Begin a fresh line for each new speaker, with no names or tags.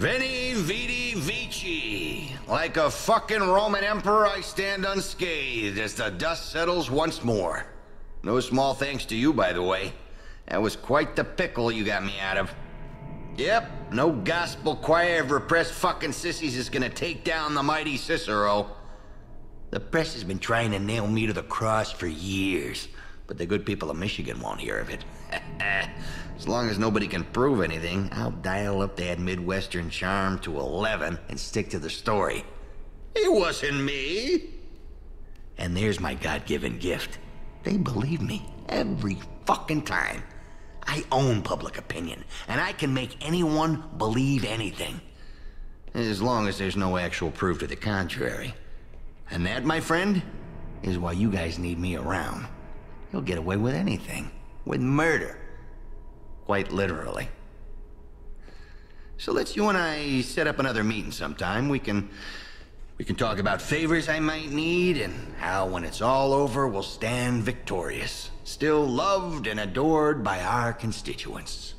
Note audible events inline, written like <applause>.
Veni, vidi, vici. Like a fucking Roman emperor, I stand unscathed as the dust settles once more. No small thanks to you, by the way. That was quite the pickle you got me out of. Yep, no gospel choir of repressed fucking sissies is gonna take down the mighty Cicero. The press has been trying to nail me to the cross for years, but the good people of Michigan won't hear of it. <laughs> as long as nobody can prove anything, I'll dial up that Midwestern charm to 11 and stick to the story. It wasn't me. And there's my God given gift. They believe me every fucking time. I own public opinion, and I can make anyone believe anything. As long as there's no actual proof to the contrary. And that, my friend, is why you guys need me around. You'll get away with anything. With murder. Quite literally. So let's you and I set up another meeting sometime. We can... We can talk about favors I might need and how when it's all over we'll stand victorious. Still loved and adored by our constituents.